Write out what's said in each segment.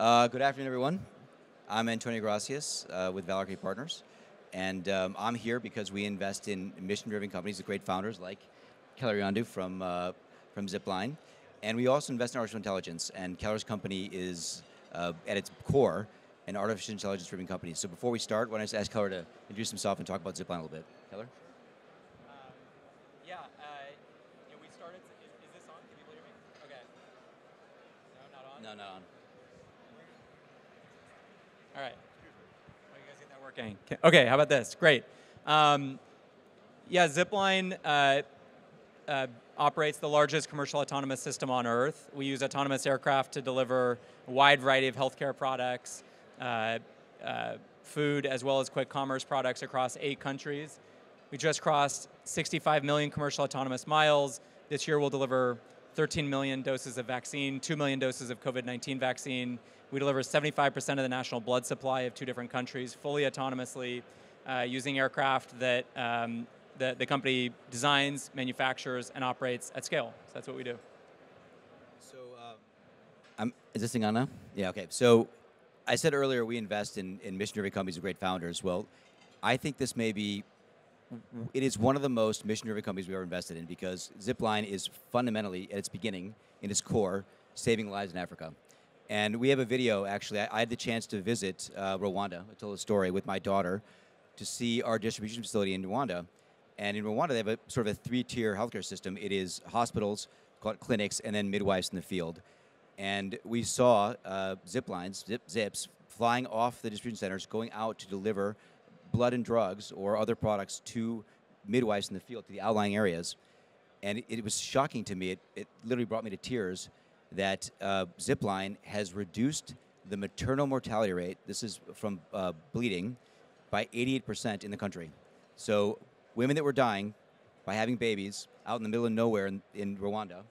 Uh, good afternoon, everyone. I'm Antonio Gracias uh, with Valor Equity Partners, and um, I'm here because we invest in mission-driven companies with great founders like Keller Rinaudo from uh, from Zipline, and we also invest in artificial intelligence. And Keller's company is uh, at its core an artificial intelligence-driven company. So before we start, why don't I just ask Keller to introduce himself and talk about Zipline a little bit? Keller. Yeah, uh, yeah, we started. Is, is this on? Can people hear me? Okay. No, not on. No, no. All right. Oh, you guys get that working? Okay, how about this? Great. Um, yeah, Zipline uh, uh, operates the largest commercial autonomous system on Earth. We use autonomous aircraft to deliver a wide variety of healthcare products, uh, uh, food, as well as quick commerce products across eight countries. We just crossed 65 million commercial autonomous miles. This year we'll deliver 13 million doses of vaccine, 2 million doses of COVID 19 vaccine. We deliver 75% of the national blood supply of two different countries fully autonomously uh, using aircraft that um, the, the company designs, manufactures, and operates at scale. So that's what we do. So, um, I'm, is this thing on now? Yeah, okay. So, I said earlier we invest in, in mission-driven companies with great founders. Well, I think this may be, it is one of the most mission-driven companies we've ever invested in because Zipline is fundamentally, at its beginning, in its core, saving lives in Africa. And we have a video, actually, I, I had the chance to visit uh, Rwanda, I told a story with my daughter, to see our distribution facility in Rwanda. And in Rwanda, they have a sort of a three-tier healthcare system. It is hospitals, clinics, and then midwives in the field. And we saw uh, zip lines, zip, zips, flying off the distribution centers, going out to deliver blood and drugs or other products to midwives in the field, to the outlying areas. And it, it was shocking to me. It, it literally brought me to tears that uh, Zipline has reduced the maternal mortality rate. This is from uh, bleeding by 88% in the country. So women that were dying by having babies out in the middle of nowhere in, in Rwanda,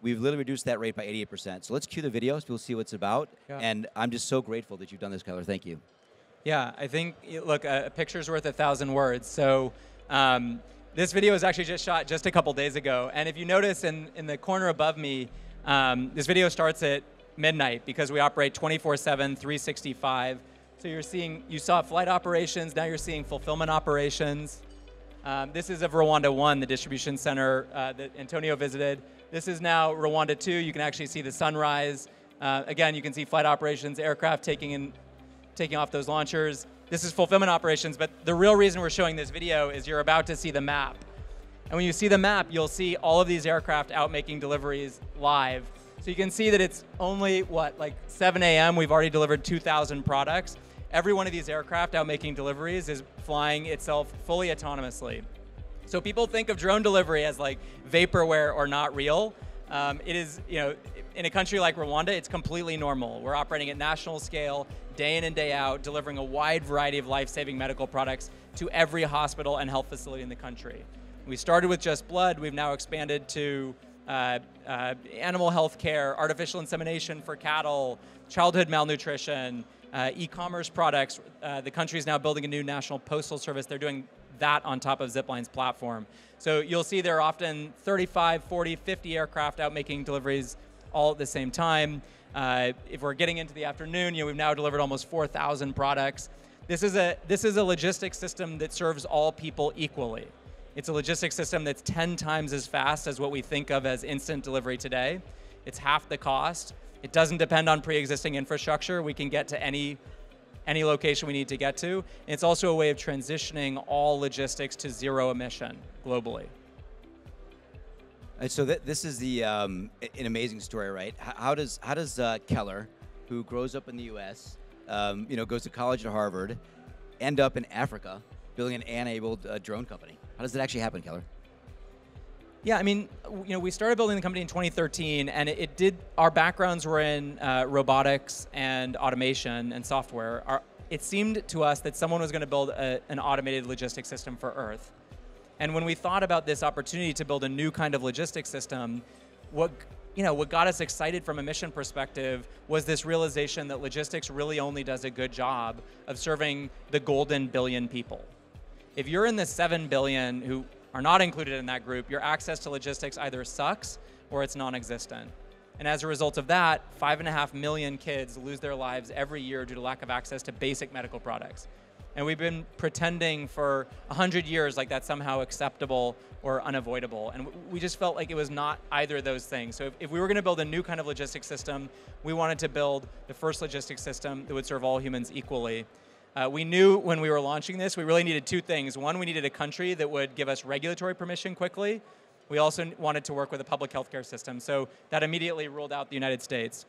we've literally reduced that rate by 88%. So let's cue the video so we'll see what it's about. Yeah. And I'm just so grateful that you've done this, Keller. Thank you. Yeah, I think, look, a picture's worth a thousand words. So um, this video was actually just shot just a couple days ago. And if you notice in, in the corner above me, um, this video starts at midnight because we operate 24 7, 365. So you're seeing, you saw flight operations, now you're seeing fulfillment operations. Um, this is of Rwanda 1, the distribution center uh, that Antonio visited. This is now Rwanda 2. You can actually see the sunrise. Uh, again, you can see flight operations, aircraft taking, in, taking off those launchers. This is fulfillment operations, but the real reason we're showing this video is you're about to see the map. And when you see the map, you'll see all of these aircraft out making deliveries live. So you can see that it's only, what, like 7 a.m., we've already delivered 2,000 products. Every one of these aircraft out making deliveries is flying itself fully autonomously. So people think of drone delivery as like vaporware or not real. Um, it is, you know, in a country like Rwanda, it's completely normal. We're operating at national scale, day in and day out, delivering a wide variety of life-saving medical products to every hospital and health facility in the country. We started with just blood. We've now expanded to uh, uh, animal health care, artificial insemination for cattle, childhood malnutrition, uh, e-commerce products. Uh, the country is now building a new national postal service. They're doing that on top of Zipline's platform. So you'll see there are often 35, 40, 50 aircraft out making deliveries all at the same time. Uh, if we're getting into the afternoon, you know, we've now delivered almost 4,000 products. This is a this is a logistics system that serves all people equally. It's a logistics system that's 10 times as fast as what we think of as instant delivery today. It's half the cost. It doesn't depend on pre-existing infrastructure. We can get to any any location we need to get to. And it's also a way of transitioning all logistics to zero emission globally. So th- this is the um, an amazing story, right? How does how does uh, Keller, who grows up in the U.S., um, you know, goes to college at Harvard, end up in Africa building an AI-enabled uh, drone company? How does that actually happen, Keller? Yeah, I mean, you know, we started building the company in 2013, and it, it did. Our backgrounds were in uh, robotics and automation and software. Our, it seemed to us that someone was going to build a, an automated logistics system for Earth. And when we thought about this opportunity to build a new kind of logistics system, what you know, what got us excited from a mission perspective was this realization that logistics really only does a good job of serving the golden billion people. If you're in the 7 billion who are not included in that group, your access to logistics either sucks or it's non existent. And as a result of that, five and a half million kids lose their lives every year due to lack of access to basic medical products. And we've been pretending for 100 years like that's somehow acceptable or unavoidable. And we just felt like it was not either of those things. So if, if we were going to build a new kind of logistics system, we wanted to build the first logistics system that would serve all humans equally. Uh, we knew when we were launching this, we really needed two things. One, we needed a country that would give us regulatory permission quickly. We also wanted to work with a public healthcare system. So that immediately ruled out the United States.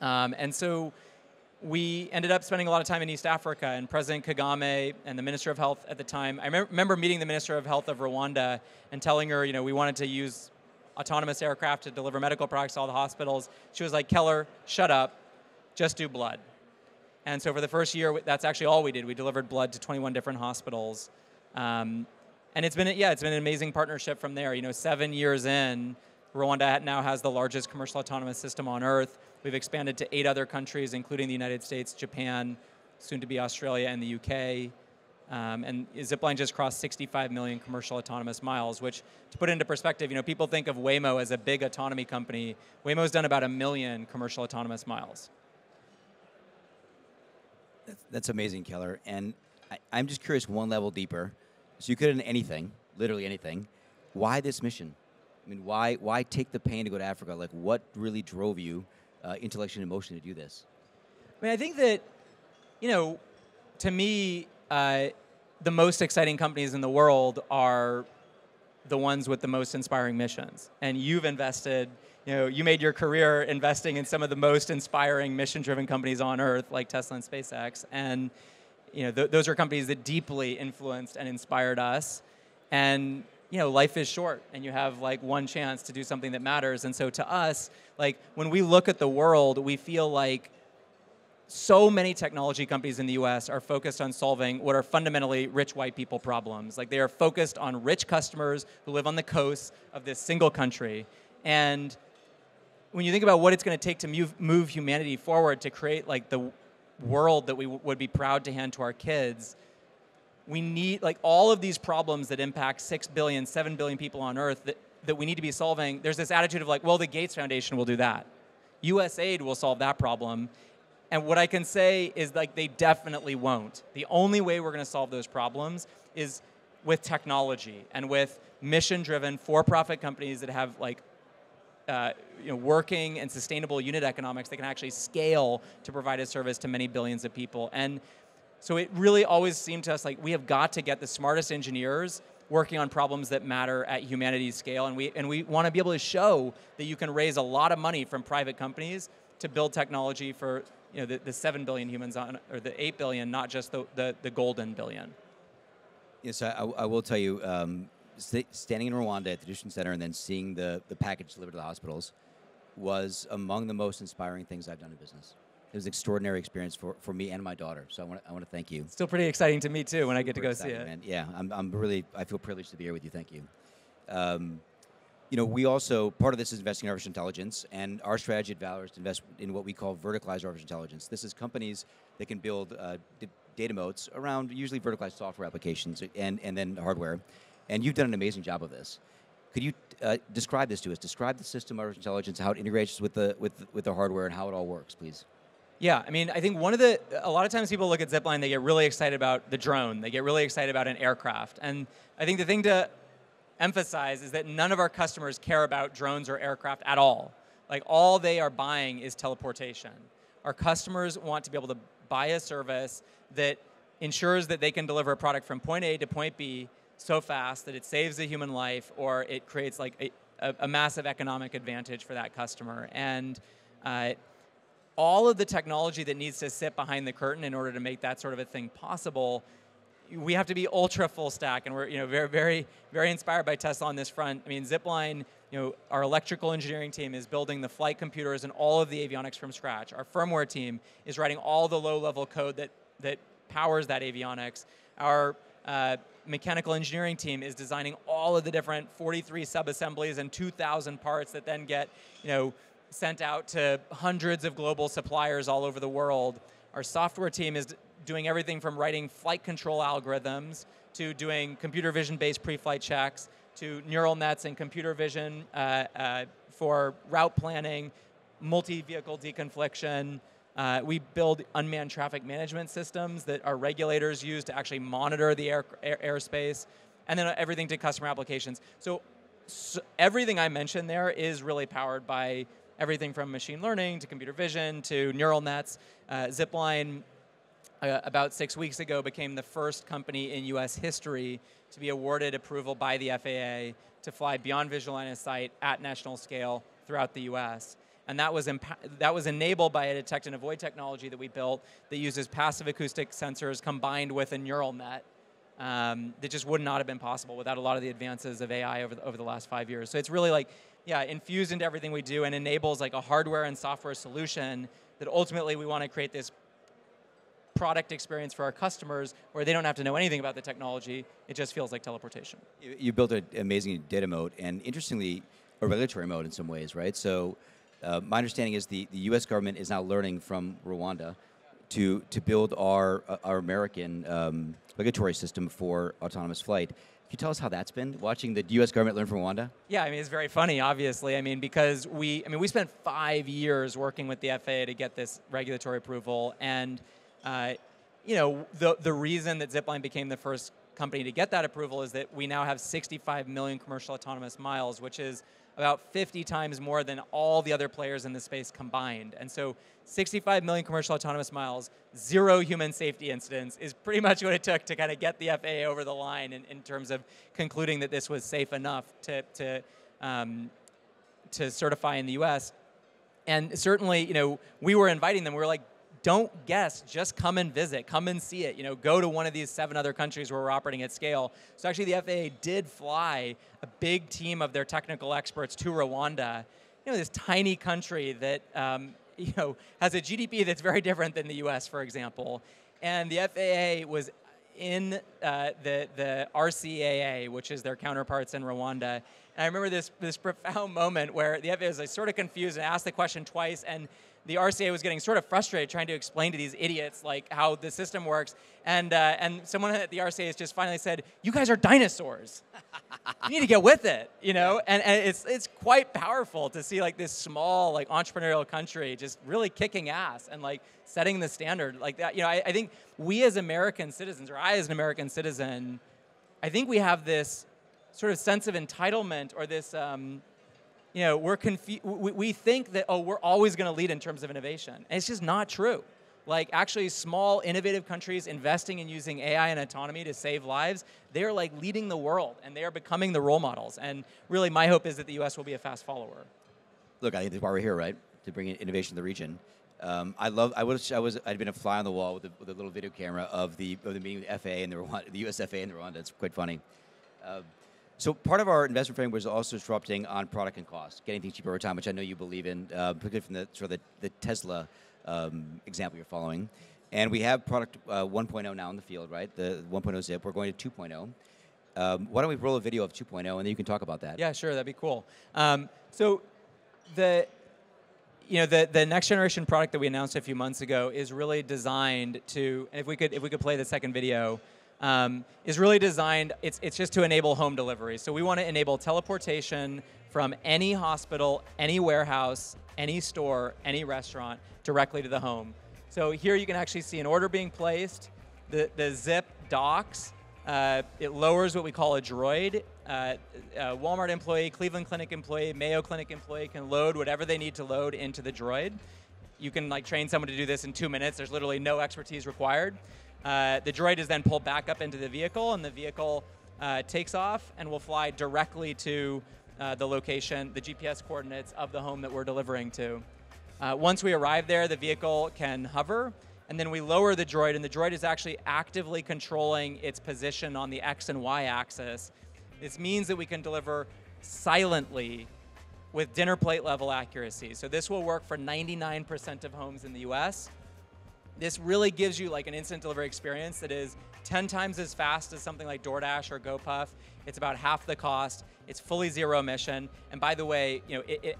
Um, and so we ended up spending a lot of time in East Africa, and President Kagame and the Minister of Health at the time. I remember meeting the Minister of Health of Rwanda and telling her, you know, we wanted to use autonomous aircraft to deliver medical products to all the hospitals. She was like, Keller, shut up, just do blood. And so for the first year, that's actually all we did. We delivered blood to 21 different hospitals. Um, and it's been, yeah, it's been an amazing partnership from there. You know, seven years in, Rwanda now has the largest commercial autonomous system on earth. We've expanded to eight other countries, including the United States, Japan, soon to be Australia, and the UK. Um, and Zipline just crossed 65 million commercial autonomous miles, which, to put into perspective, you know, people think of Waymo as a big autonomy company. Waymo's done about a million commercial autonomous miles. That's, amazing, Keller. And I, I'm just curious, one level deeper. So you could have anything, literally anything. Why this mission? I mean, why why take the pain to go to Africa? Like, what really drove you uh, intellectually and emotionally to do this? I mean, I think that, you know, to me, uh, the most exciting companies in the world are the ones with the most inspiring missions. And you've invested, you know, you made your career investing in some of the most inspiring mission-driven companies on earth, like Tesla and SpaceX. And, you know, th- those are companies that deeply influenced and inspired us. And you know, life is short and you have like one chance to do something that matters. And so to us, like when we look at the world, we feel like so many technology companies in the US are focused on solving what are fundamentally rich white people problems. Like they are focused on rich customers who live on the coast of this single country. And when you think about what it's going to take to move, move humanity forward to create like the world that we would be proud to hand to our kids, we need like all of these problems that impact 6 billion 7 billion people on earth that, that we need to be solving there's this attitude of like well the gates foundation will do that. Usaid will solve that problem. And what i can say is like they definitely won't. The only way we're going to solve those problems is with technology and with mission driven for-profit companies that have like uh, you know, working and sustainable unit economics that can actually scale to provide a service to many billions of people. And so it really always seemed to us like we have got to get the smartest engineers working on problems that matter at humanity's scale, and we and we want to be able to show that you can raise a lot of money from private companies to build technology for you know the, the seven billion humans on or the eight billion, not just the the, the golden billion. Yes, I, I will tell you. Um, st- standing in Rwanda at the Distribution Center and then seeing the the package delivered to the hospitals was among the most inspiring things I've done in business it was an extraordinary experience for, for me and my daughter. So I want to, I want to thank you. Still pretty exciting to me too when I get to go exciting, see it. Man. Yeah, I'm, I'm really I feel privileged to be here with you. Thank you. Um, you know, we also part of this is investing in artificial intelligence, and our strategy at Valor is to invest in what we call verticalized artificial intelligence. This is companies that can build uh, data moats around usually verticalized software applications and and then hardware. And you've done an amazing job of this. Could you uh, describe this to us? Describe the system of artificial intelligence, how it integrates with the with with the hardware, and how it all works, please. Yeah, I mean, I think one of the, a lot of times people look at Zipline, they get really excited about the drone, they get really excited about an aircraft. And I think the thing to emphasize is that none of our customers care about drones or aircraft at all. Like, all they are buying is teleportation. Our customers want to be able to buy a service that ensures that they can deliver a product from point A to point B so fast that it saves a human life or it creates like a, a massive economic advantage for that customer. And uh, all of the technology that needs to sit behind the curtain in order to make that sort of a thing possible we have to be ultra full stack. And we're you know very very very inspired by tesla on this front. I mean zipline you know our electrical engineering team is building the flight computers and all of the avionics from scratch. Our firmware team is writing all the low level code that that powers that avionics. Our uh, mechanical engineering team is designing all of the different 43 sub-assemblies and 2000 parts that then get you know sent out to hundreds of global suppliers all over the world. Our software team is doing everything from writing flight control algorithms to doing computer vision based pre flight checks to neural nets and computer vision uh, uh, for route planning multi-vehicle deconfliction. Uh, we build unmanned traffic management systems that our regulators use to actually monitor the air, air, airspace, and then everything to customer applications. So, so everything I mentioned there is really powered by everything from machine learning to computer vision to neural nets. Uh, Zipline, uh, about six weeks ago, became the first company in US history to be awarded approval by the FAA to fly beyond visual line of sight at national scale throughout the US. And that was, that was enabled by a detect and avoid technology that we built that uses passive acoustic sensors combined with a neural net um, that just would not have been possible without a lot of the advances of AI over the, over the last five years. So it's really like, yeah, infused into everything we do and enables like a hardware and software solution that ultimately we want to create this product experience for our customers where they don't have to know anything about the technology. It just feels like teleportation. You, you built an amazing data moat and interestingly, a regulatory moat in some ways, right? So uh, my understanding is the, the U.S. government is now learning from Rwanda to, to build our, uh, our American um, regulatory system for autonomous flight. Can you tell us how that's been, watching the U.S. government learn from Rwanda? Yeah, I mean, it's very funny, obviously. I mean, because we, I mean, we spent five years working with the FAA to get this regulatory approval, and, uh, you know, the, the reason that Zipline became the first company to get that approval is that we now have 65 million commercial autonomous miles, which is about 50 times more than all the other players in the space combined. And so 65 million commercial autonomous miles, zero human safety incidents is pretty much what it took to kind of get the FAA over the line in, in terms of concluding that this was safe enough to, to, um, to certify in the US. And certainly, you know, we were inviting them. We were like, don't guess, just come and visit, come and see it. You know, go to one of these seven other countries where we're operating at scale. So actually, the FAA did fly a big team of their technical experts to Rwanda. You know, this tiny country that um, you know has a GDP that's very different than the U.S., for example. And the FAA was in uh, the the RCAA, which is their counterparts in Rwanda. And I remember this this profound moment where the FAA was like, sort of confused and asked the question twice, and the RCA was getting sort of frustrated trying to explain to these idiots like how the system works. And, uh, and someone at the RCA has just finally said, you guys are dinosaurs. you need to get with it, you know? And, and it's, it's quite powerful to see like this small like entrepreneurial country just really kicking ass and like setting the standard like that. You know, I, I think we as American citizens, or I as an American citizen, I think we have this sort of sense of entitlement or this um, you know, we're confu- we, we think that, oh, we're always going to lead in terms of innovation. And it's just not true. Like, actually, small, innovative countries investing in using AI and autonomy to save lives, they're like leading the world and they are becoming the role models. And really, my hope is that the US will be a fast follower. Look, I think that's why we're here, right? To bring innovation to the region. Um, I love. I was. I was. I'd been a fly on the wall with a, with a little video camera of the of the meeting with FAA and the Rwanda, the US FAA and the Rwanda. It's quite funny. Uh, so part of our investment framework was also disrupting on product and cost, getting things cheaper over time, which I know you believe in, uh, particularly from the sort of the, the Tesla um, example you're following. And we have product uh, 1.0 now in the field, right? The 1.0 zip. We're going to 2.0. Um, why don't we roll a video of 2.0 and then you can talk about that? Yeah, sure. That'd be cool. Um, so the you know the, the next generation product that we announced a few months ago is really designed to. If we could if we could play the second video um, is really designed, it's, it's just to enable home delivery. So we want to enable teleportation from any hospital, any warehouse, any store, any restaurant directly to the home. So here you can actually see an order being placed. The, the zip docks. Uh, it lowers what we call a droid. Uh, a Walmart employee, Cleveland Clinic employee, Mayo Clinic employee can load whatever they need to load into the droid. You can like train someone to do this in two minutes. There's literally no expertise required. Uh, the droid is then pulled back up into the vehicle, and the vehicle uh, takes off and will fly directly to uh, the location, the GPS coordinates of the home that we're delivering to. Uh, once we arrive there, the vehicle can hover, and then we lower the droid, and the droid is actually actively controlling its position on the X and Y axis. This means that we can deliver silently with dinner plate level accuracy. So this will work for 99% of homes in the US. This really gives you like an instant delivery experience that is 10 times as fast as something like DoorDash or GoPuff. It's about half the cost. It's fully zero emission. And by the way, you know, it, it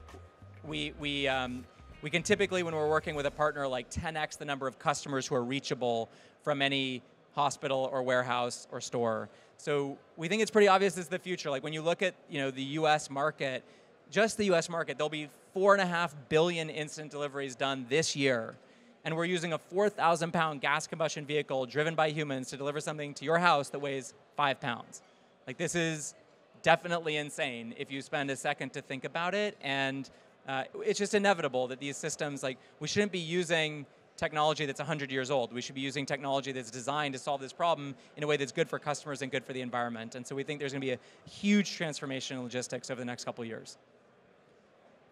we we um, we can typically, when we're working with a partner, like 10x the number of customers who are reachable from any hospital or warehouse or store. So we think it's pretty obvious this is the future. Like when you look at you know the U.S. market, just the US market, there'll be four and a half billion instant deliveries done this year. And we're using a 4,000 pound gas combustion vehicle driven by humans to deliver something to your house that weighs five pounds. Like, this is definitely insane if you spend a second to think about it. And uh, it's just inevitable that these systems, like, we shouldn't be using technology that's 100 years old. We should be using technology that's designed to solve this problem in a way that's good for customers and good for the environment. And so we think there's going to be a huge transformation in logistics over the next couple years.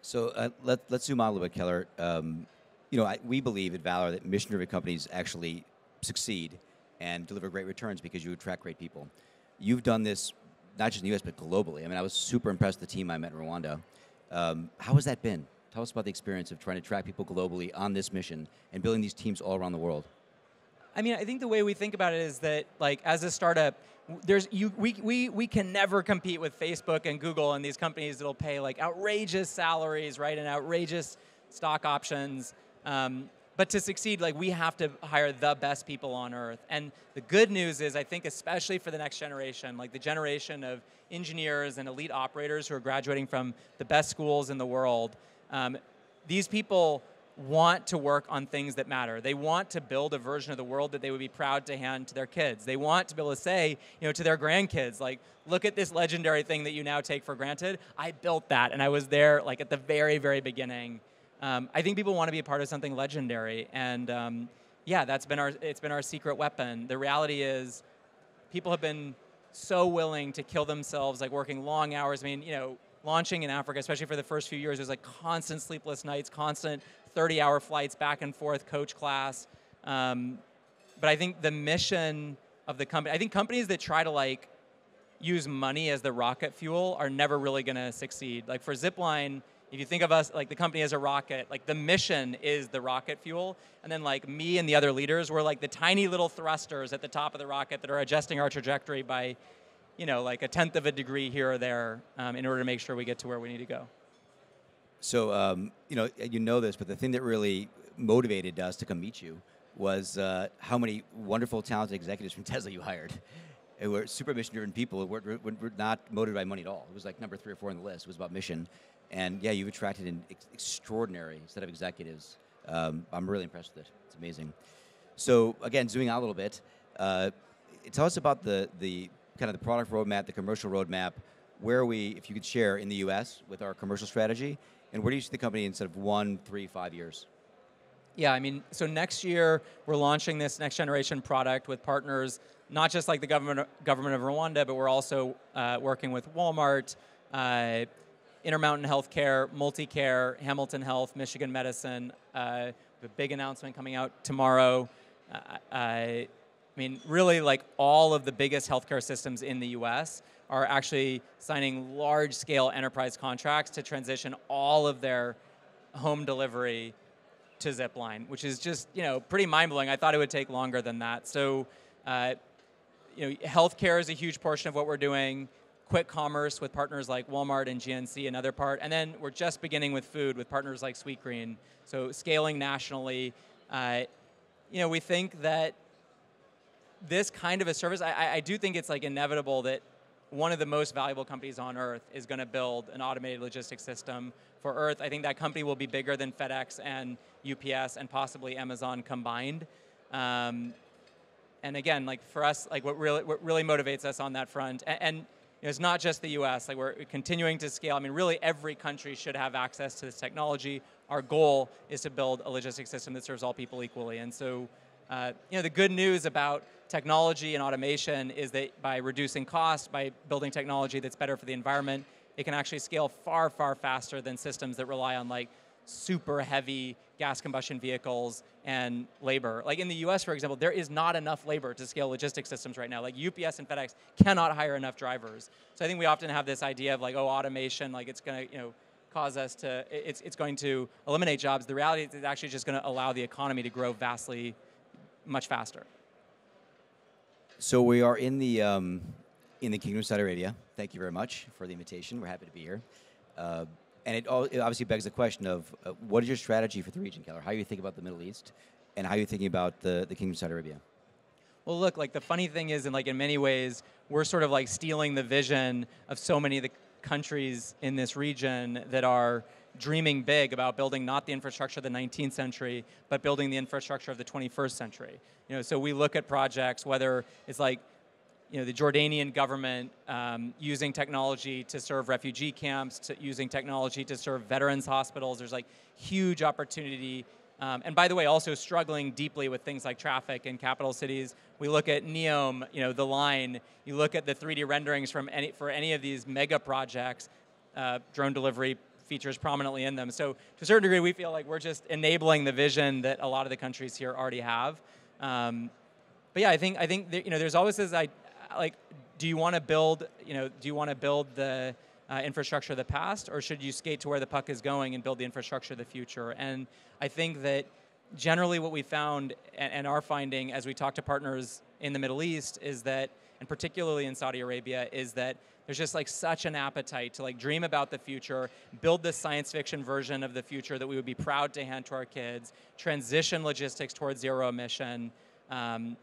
So uh, let, let's zoom out a little bit, Keller. Um, you know, I, we believe at Valor that mission-driven companies actually succeed and deliver great returns because you attract great people. You've done this not just in the U.S. but globally. I mean, I was super impressed with the team I met in Rwanda. Um, how has that been? Tell us about the experience of trying to attract people globally on this mission and building these teams all around the world. I mean, I think the way we think about it is that, like, as a startup, there's you we, we we can never compete with Facebook and Google and these companies that'll pay like outrageous salaries, right, and outrageous stock options. Um, but to succeed, like we have to hire the best people on earth. And the good news is, I think, especially for the next generation, like the generation of engineers and elite operators who are graduating from the best schools in the world, um, these people want to work on things that matter. They want to build a version of the world that they would be proud to hand to their kids. They want to be able to say, you know, to their grandkids, like, look at this legendary thing that you now take for granted. I built that, and I was there, like, at the very, very beginning. Um, I think people want to be a part of something legendary, and um, yeah, that's been our it's been our secret weapon. The reality is, people have been so willing to kill themselves, like working long hours. I mean, you know, launching in Africa, especially for the first few years, there's like constant sleepless nights, constant 30 hour flights back and forth, coach class. Um, but I think the mission of the company, I think companies that try to like use money as the rocket fuel are never really going to succeed. Like for Zipline, if you think of us like the company as a rocket, like the mission is the rocket fuel, and then like me and the other leaders, we're like the tiny little thrusters at the top of the rocket that are adjusting our trajectory by you know, like a tenth of a degree here or there um, in order to make sure we get to where we need to go. So, um, you know, you know this, but the thing that really motivated us to come meet you was uh, how many wonderful, talented executives from Tesla you hired. It were super mission-driven people. We're, we're not motivated by money at all. It was like number three or four on the list. It was about mission, and yeah, you've attracted an ex- extraordinary set of executives. Um, I'm really impressed with it. It's amazing. So again, zooming out a little bit, uh, tell us about the the kind of the product roadmap, the commercial roadmap, where we, if you could share in the US with our commercial strategy, and where do you see the company in sort of one, three, five years? Yeah, I mean, so next year we're launching this next generation product with partners, not just like the government government of Rwanda, but we're also uh, working with Walmart, uh, Intermountain Healthcare, MultiCare, Hamilton Health, Michigan Medicine. Uh, a big announcement coming out tomorrow. Uh, I mean, really, like all of the biggest healthcare systems in the US are actually signing large scale enterprise contracts to transition all of their home delivery to Zipline, which is just, you know, pretty mind blowing. I thought it would take longer than that. So, uh, you know, healthcare is a huge portion of what we're doing. Quick commerce with partners like Walmart and GNC, another part. And then we're just beginning with food with partners like Sweetgreen. So, scaling nationally. Uh, you know, we think that this kind of a service, I, I do think it's like inevitable that one of the most valuable companies on earth is going to build an automated logistics system for Earth. I think that company will be bigger than FedEx and UPS and possibly Amazon combined. Um, and again, like for us, like what really what really motivates us on that front, and, and you know, it's not just the U.S. Like we're continuing to scale. I mean, really, every country should have access to this technology. Our goal is to build a logistics system that serves all people equally. And so, uh, you know, the good news about technology and automation is that by reducing costs, by building technology that's better for the environment, it can actually scale far, far faster than systems that rely on like super heavy gas combustion vehicles and labor. Like in the US, for example, there is not enough labor to scale logistics systems right now. Like UPS and FedEx cannot hire enough drivers. So I think we often have this idea of like, oh, automation, like it's gonna, you know, cause us to, it's, it's going to eliminate jobs. The reality is it's actually just gonna allow the economy to grow vastly much faster. So we are in the um, in the Kingdom of Saudi Arabia. Thank you very much for the invitation. We're happy to be here. Uh, and it, all, it, obviously begs the question of uh, what is your strategy for the region, Keller? How are you thinking about the Middle East, and how are you thinking about the, the Kingdom of Saudi Arabia? Well, look, like the funny thing is, in like in many ways, we're sort of like stealing the vision of so many of the countries in this region that are dreaming big about building not the infrastructure of the 19th century, but building the infrastructure of the 21st century. You know, so we look at projects whether it's like you know, the Jordanian government um, using technology to serve refugee camps, to using technology to serve veterans hospitals. There's like huge opportunity. Um, and by the way, also struggling deeply with things like traffic in capital cities. We look at Neom, you know, the line. You look at the 3D renderings from any for any of these mega projects. Uh, drone delivery features prominently in them. So to a certain degree, we feel like we're just enabling the vision that a lot of the countries here already have. Um, but yeah, I think I think you know there's always this I, like, do you want to build you know do you want to build the uh, infrastructure of the past, or should you skate to where the puck is going and build the infrastructure of the future? And I think that generally what we found and, our finding as we talk to partners in the Middle East is that, and particularly in Saudi Arabia, is that there's just like such an appetite to like dream about the future, build this science fiction version of the future that we would be proud to hand to our kids, transition logistics towards zero emission. Um,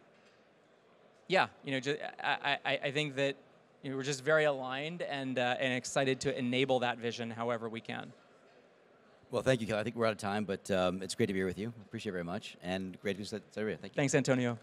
yeah, you know, just, I, I, I think that you know, we're just very aligned and, uh, and excited to enable that vision however we can. Well, thank you, Kelly. I think we're out of time, but um, it's great to be here with you. Appreciate it very much. And great to be with Thank you. Thanks, Antonio.